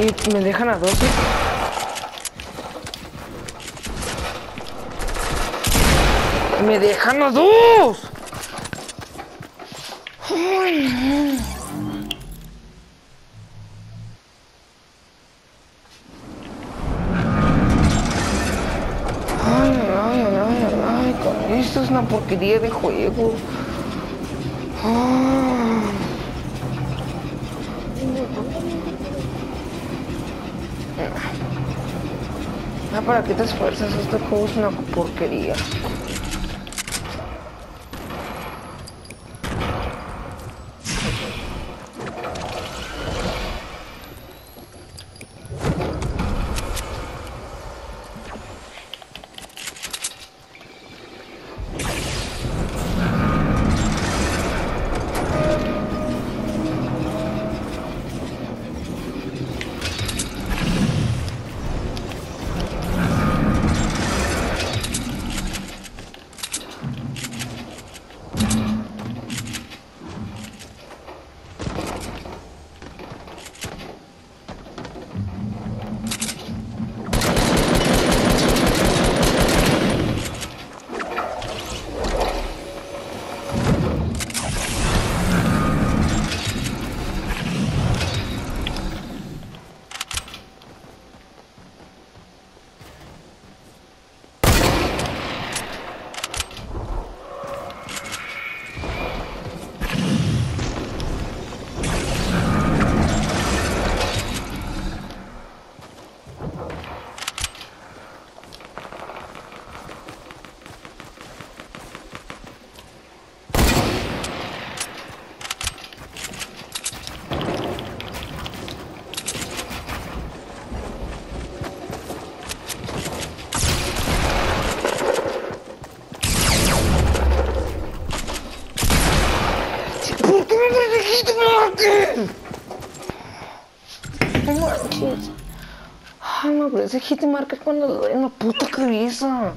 Y me dejan a 12. Me dejan a dos. Ay, no. Esto es una porquería de juego. Ah. Ah, ¿para qué te esfuerzas? Juego es una porquería. ¿Por qué me dijiste Marques? No manches. Ay, me parece hit marker cuando le doy en la puta cabeza.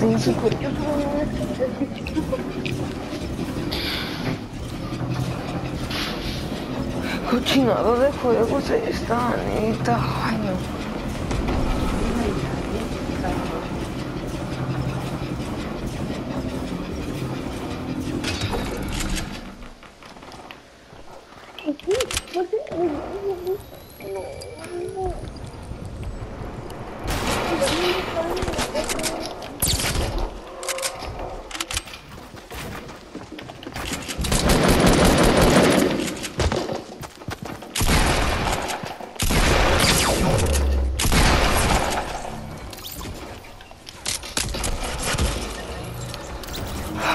No sé por qué. Cochinada de juegos esta, neta. Ay, no.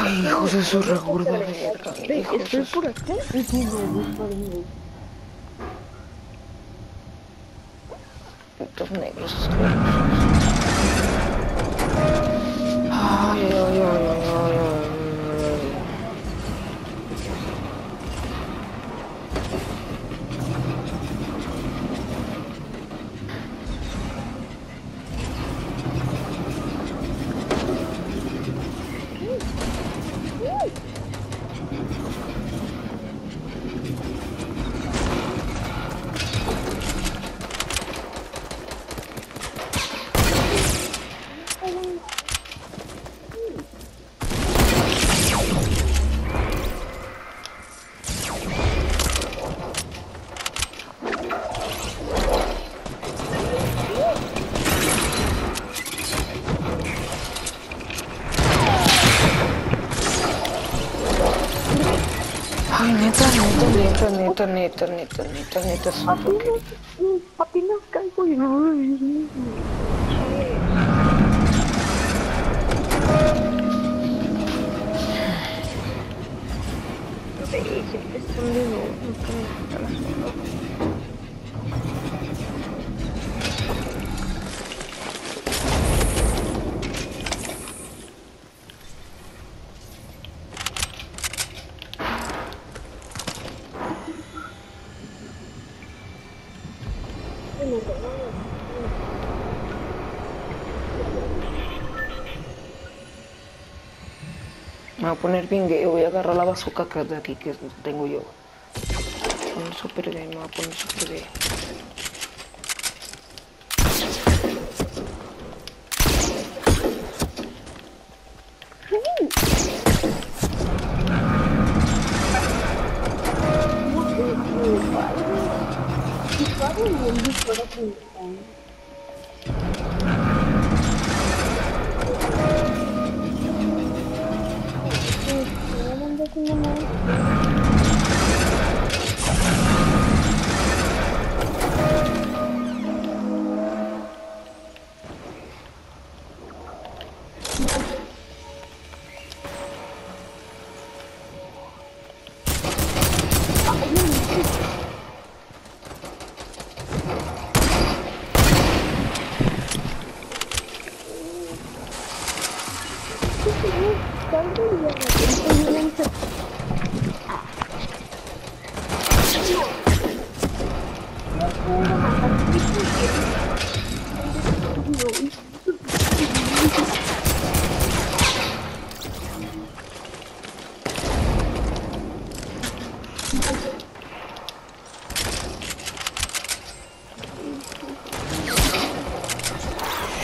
Hijos de su regordo Estoy por. Estos negros. Ay, ay, ay, ay, ay. Tornito, tornito, tornito, tornito sono pochi. Papi, no, caigo io. Vabbè, c'è questo lì, non conosco nessuno. Me voy a poner bien voy a agarrar la bazooka que de aquí que tengo yo. Me voy a poner super gay, me voy a poner super gay.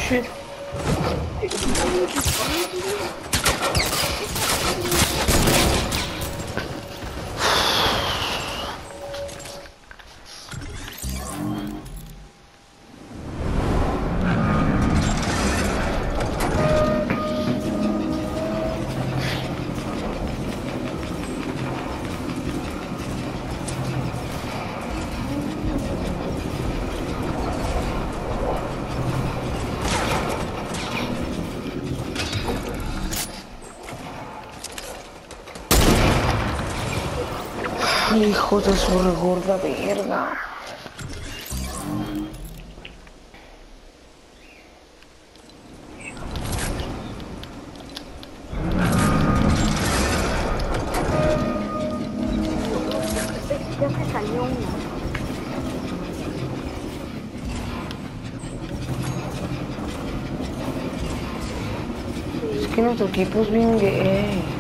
Shit. Thank you. Hijo de su regorda verga. Uno. Es que nuestro equipo es bien gay.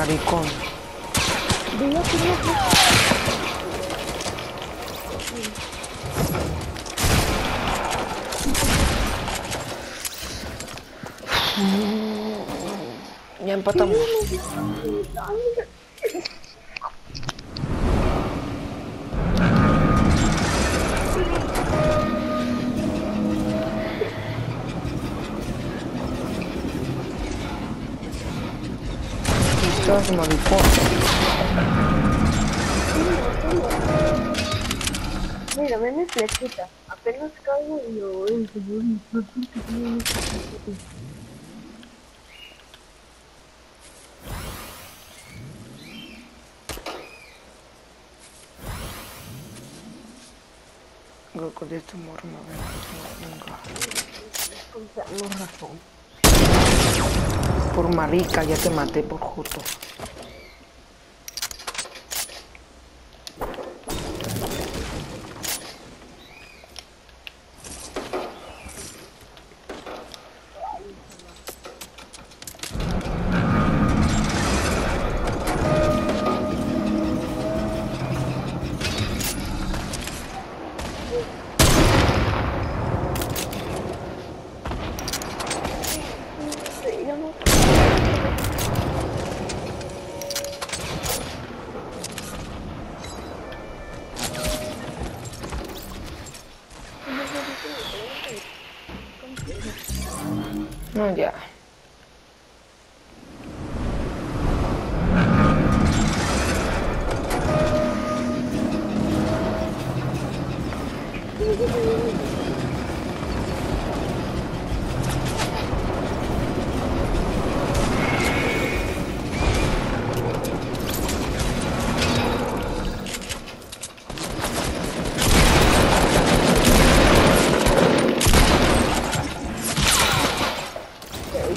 Maricón. No Ya empatamos. Mira, ven mi flechita. Apenas caigo y lo este morro no venga. Con razón. Por marica, ya te maté por justo.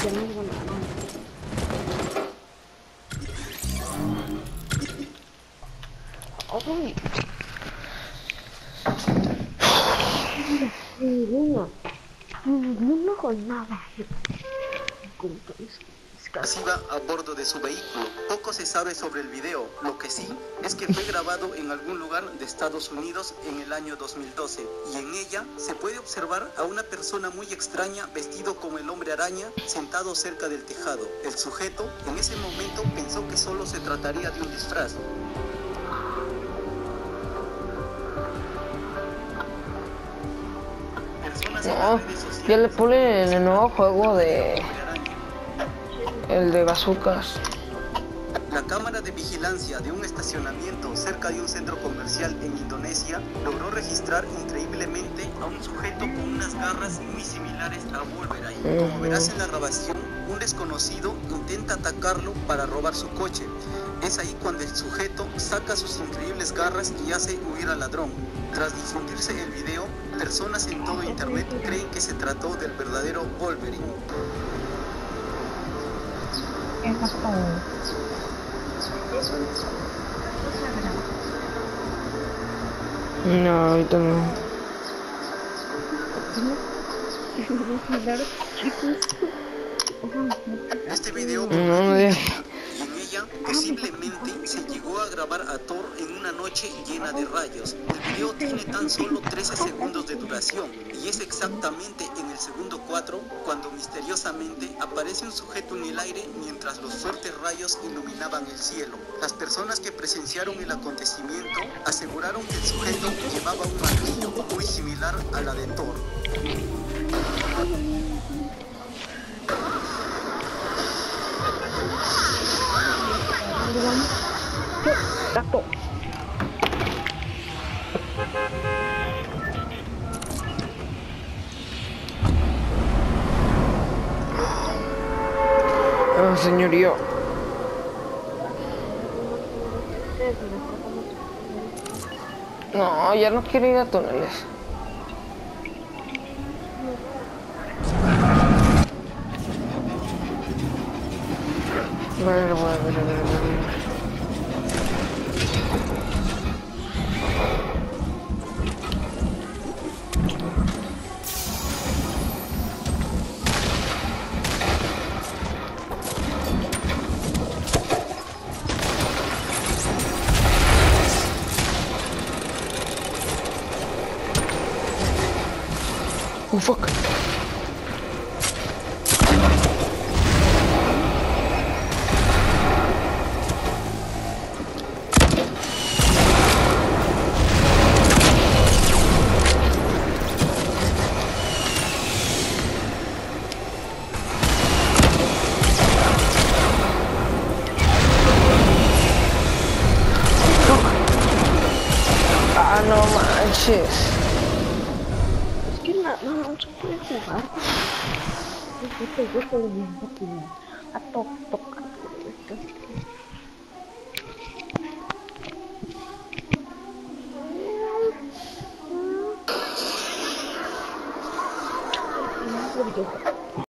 Ya, ya nos ganaron. Ay, Ninguno. Ninguno con nada. Con es- es casi- masiva a bordo de su vehículo. Poco se sabe sobre el video. Lo que sí es que fue grabado en algún lugar de Estados Unidos en el año 2012 y en ella se puede observar a una persona muy extraña vestido como el hombre araña sentado cerca del tejado. El sujeto en ese momento pensó que solo se trataría de un disfraz. Sociales ya le ponen en el nuevo juego de. El de bazucas. La cámara de vigilancia de un estacionamiento cerca de un centro comercial en Indonesia logró registrar increíblemente a un sujeto con unas garras muy similares a Wolverine. Como verás en la grabación, un desconocido intenta atacarlo para robar su coche. Es ahí cuando el sujeto saca sus increíbles garras y hace huir al ladrón. Tras difundirse el video, personas en todo internet creen que se trató del verdadero Wolverine. No, ahorita no. Claro, chicos. Este video No, ella posiblemente se llegó a grabar a Thor en una noche llena de rayos. El video tiene tan solo 13 segundos de duración y es exactamente en el segundo 4 cuando misteriosamente aparece un sujeto en el aire mientras los fuertes rayos iluminaban el cielo. Las personas que presenciaron el acontecimiento aseguraron que el sujeto llevaba un martillo muy similar a la de Thor. Gato. Ah, señorío. No, ya no quiero ir a túneles. Bueno, bueno, bueno, bueno, Oh fuck. Ah, no manches. Es que no, no, no se puede jugar. Es que te gusta de